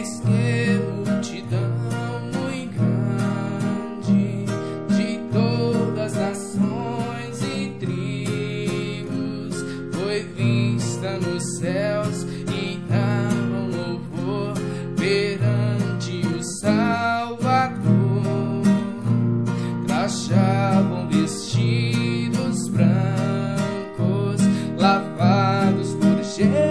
Eis que multidão muito grande de todas as nações e tribos foi vista nos céus e davam louvor perante o Salvador. Trachavam vestidos brancos lavados por Jesus.